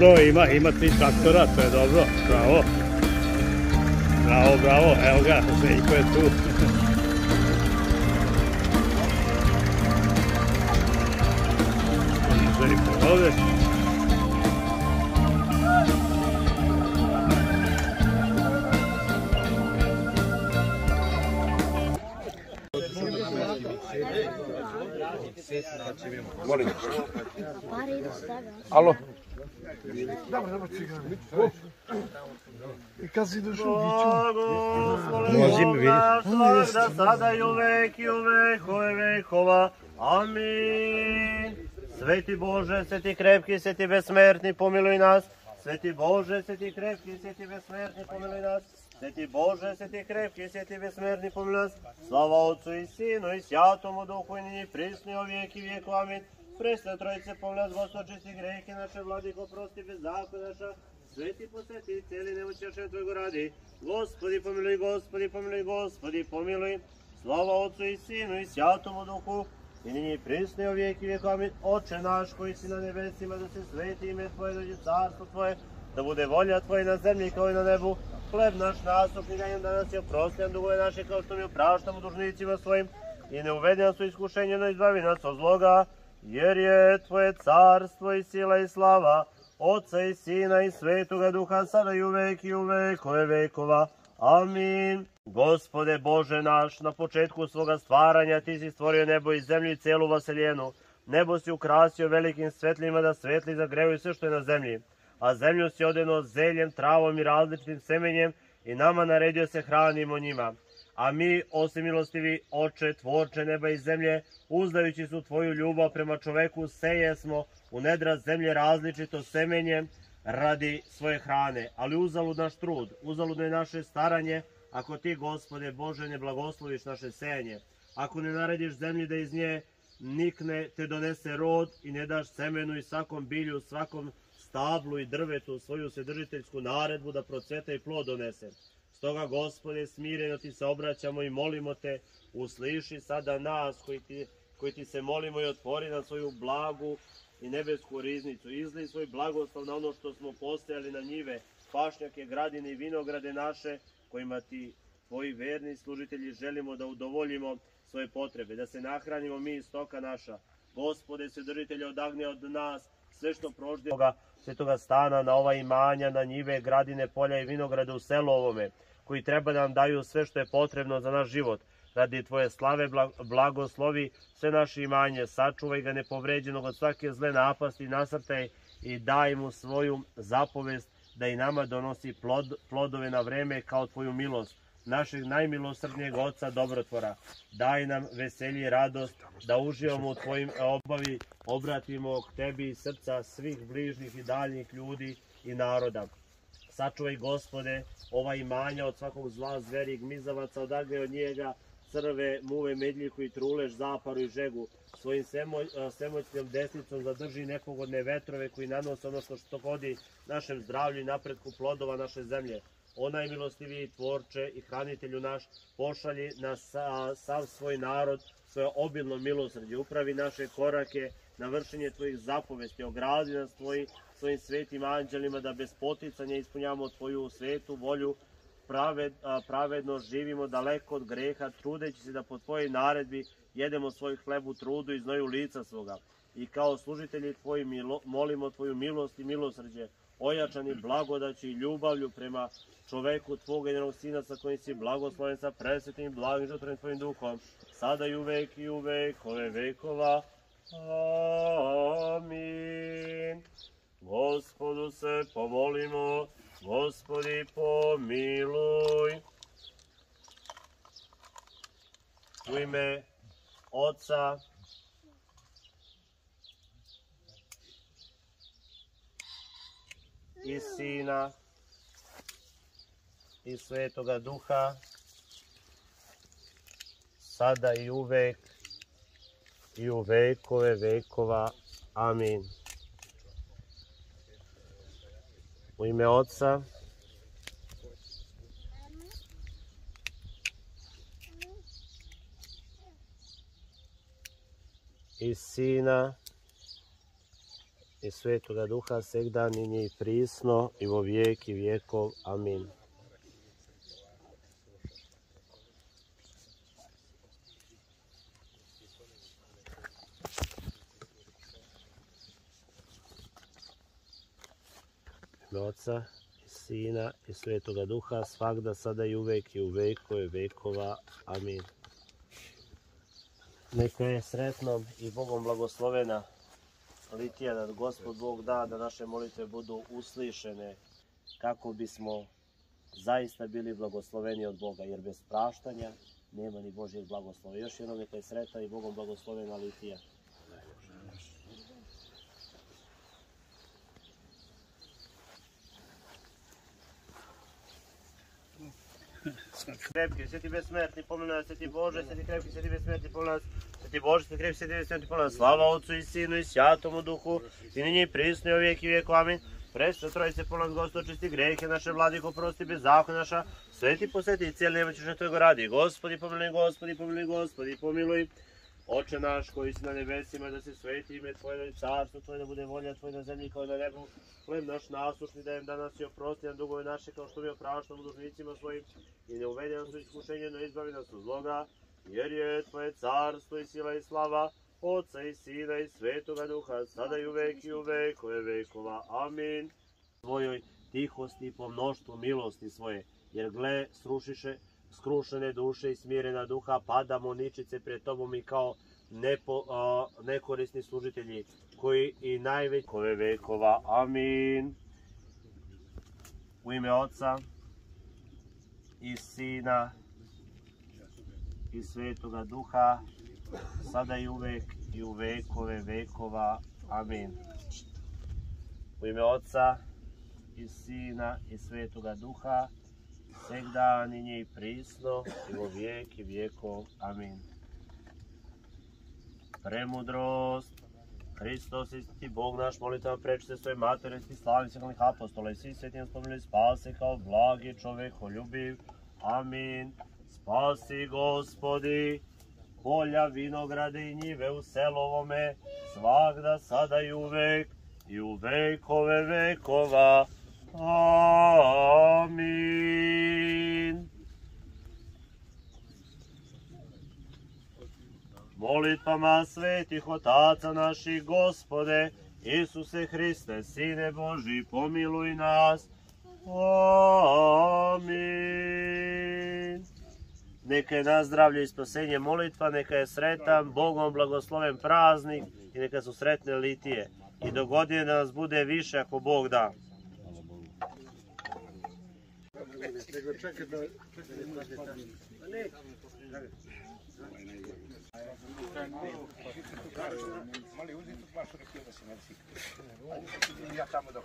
dobro, ima, ima tri traktora, to je dobro, bravo. Bravo, bravo, evo ga, Željko je tu. Željko je ovde. Molim. Alo. I kad si došao u Giću? Dolazim, vidiš. Da sada i uvek i u vekove vekova. Amin. Sveti Bože, sveti krepki, sveti besmrtni, pomiluj nas. Sveti Bože, sveti krepki, sveti pomiluj nas. Sveti besmrtni, pomiluj nas. Slava Otcu i Sinu i Sjatomu Duhu i nini prisni o vijek i vijeku. Amin. Presne Trojice, pomiluj nas, Gospod, čisti grehke naše, vladiko, prosti bez zakona naša. Sveti posveti, cijeli nemoći naše Tvojego radi. Gospodi pomiluj, Gospodi pomiluj, Gospodi pomiluj. Slava Otcu i Sinu i Sjatomu Duhu, i nini prisni o vijek i vijek. Amin. Oče naš koji si na nebesima, da se sveti ime Tvoje, dođe carstvo Tvoje, da bude volja Tvoja na zemlji kao i na nebu. Hleb naš nastupni daj nam danas i oprosti nam dugove naše kao što mi opraštamo dužnicima svojim. I ne uvedi nas u iskušenje, no izbavi nas od zloga, jer je Tvoje carstvo i sila i slava, Otca i Sina i Svetoga Duha, sada i uvek i u vekove vekova. Amin. Gospode Bože naš, na početku svoga stvaranja Ti si stvorio nebo i zemlju i celu vaseljenu. Nebo si ukrasio velikim svetlima da svetli zagrevaju sve što je na zemlji. A zemlju si odeno zeljem, travom i različitim semenjem i nama naredio se hranimo njima. A mi, osim milostivi, oče, tvorče neba i zemlje, uzdajući su tvoju ljubav prema čoveku, seje smo u nedra zemlje različito semenje radi svoje hrane. Ali uzalud naš trud, uzaludno je naše staranje, ako ti, gospode Bože, ne blagosloviš naše sejanje. Ako ne narediš zemlji da iz nje nikne, te donese rod i ne daš semenu i svakom bilju, svakom stablu i drvetu svoju sedržiteljsku naredbu da procveta i plod donese. Stoga, gospode, smireno ti se obraćamo i molimo te, usliši sada nas koji ti, koji ti se molimo i otvori na svoju blagu i nebesku riznicu. Izli svoj blagoslov na ono što smo postajali na njive, pašnjake, gradine i vinograde naše, kojima ti tvoji verni služitelji želimo da udovoljimo svoje potrebe, da se nahranimo mi iz stoka naša. Gospode, se držitelje odagne od nas sve što prožde toga svetoga stana na ova imanja, na njive, gradine, polja i vinograde u selu ovome, koji treba da nam daju sve što je potrebno za naš život. Radi tvoje slave blagoslovi sve naše imanje, sačuvaj ga nepovređenog od svake zle napasti, nasrtaj i daj mu svoju zapovest da i nama donosi plod, plodove na vreme kao tvoju milost našeg najmilosrdnijeg Oca dobrotvora. Daj nam veselje i radost da uživamo u Tvojim obavi, obratimo k Tebi iz srca svih bližnjih i daljnjih ljudi i naroda. Sačuvaj, Gospode, ova imanja od svakog zla, zveri, gmizavaca, odagre od njega, crve, muve, medljiku i trulež, zaparu i žegu. Svojim svemoćnom desnicom zadrži nepogodne vetrove koji nanose ono što godi našem zdravlju i napretku plodova naše zemlje onaj milostiviji tvorče i hranitelju naš, pošalji na sav svoj narod svoje obilno milosrđe, upravi naše korake na vršenje Tvojih zapovesti, ogradi nas tvoji, svojim svetim anđelima da bez poticanja ispunjamo Tvoju svetu volju, praved, pravedno živimo daleko od greha, trudeći se da po Tvojoj naredbi jedemo svoj hleb u trudu i znoju lica svoga. I kao služitelji Tvoji molimo Tvoju milost i milosrđe, ojačani blagodaći i ljubavlju prema čoveku Tvog jedinog Sina sa kojim si blagosloven sa presvetim blagim žutrenim Tvojim duhom, sada i uvek i uvek ove vekova. Amin. Gospodu se pomolimo, Gospodi pomiluj. U ime Oca i Sina i Svetoga Duha, sada i uvek i u vekove vekova. Amin. U ime Otca i Sina i Svetoga Duha, segda ninje i prisno i vo vijeki vijekov. Amin. ime Oca i Sina i Svetoga Duha, svakda, sada i uvek i u vekove vekova. Amin. Neka je sretnom i Bogom blagoslovena litija da Gospod Bog da da naše molitve budu uslišene kako bismo zaista bili blagosloveni od Boga, jer bez praštanja nema ni Božjeg blagoslova. Još jednom neka je sreta i Bogom blagoslovena litija. Krepki, sveti besmrtni, pomilo nas, sveti Bože, sveti krepki, sveti besmrtni, pomilo nas, sveti Bože, sveti krepki, sveti besmrtni, pomilo nas, slava Otcu i Sinu i Sjatomu Duhu, i ninji prisni uvijek i vijek, amin. Presve trojice, pomilo nas, Gospod, čisti grehe naše, vladiko, prosti bez zakon naša, sveti posveti i cijeli nemoćeš na Tvojego radi. Gospodi, pomiluj, Gospodi, pomiluj, Gospodi, pomiluj. Oče naš koji si na nebesima, da se sveti ime Tvoje, da carstvo Tvoje, da bude volja Tvoja na zemlji kao na nebu. Hleb naš nasušni dajem danas i oprosti nam dugove naše kao što mi opraštamo dužnicima svojim i ne uvedi nas u iskušenje, no izbavi nas od zloga, jer je Tvoje carstvo i sila i slava, Otca i Sina i Svetoga Duha, sada i uvek i u vekove vekova. Amin. Svojoj tihosti i po mnoštvu milosti svoje, jer gle, srušiše, skrušene duše i smirena duha, padamo ničice pred Tobom i kao nepo, a, nekorisni služitelji, koji i najveće vekova. Amin. U ime Oca i Sina i Svetoga Duha, sada i uvek i u vekove vekova. Amin. U ime Oca i Sina i Svetoga Duha, segda ninje i prisno i vo vijek i vijekov. Amin. Premudrost, Hristos isti Bog naš, molitava prečite svoje matere, isti slavi se apostola i svi svetim spomenuli spase kao blagi čovek, ljubiv. Amin. Spasi gospodi, polja, vinograde i njive u selovome, svakda, sada i uvek, i u vekove vekova. Amin. Molitvama svetih otaca naših gospode, Isuse Hriste, Sine Boži, pomiluj nas. Amin. Neka je na zdravlje i spasenje molitva, neka je sretan, Bogom blagosloven praznik i neka su sretne litije. I do godine da nas bude više ako Bog da. Nego čekaj da... Čekaj da Mali uzeti baš rekao da se ne Ja tamo da...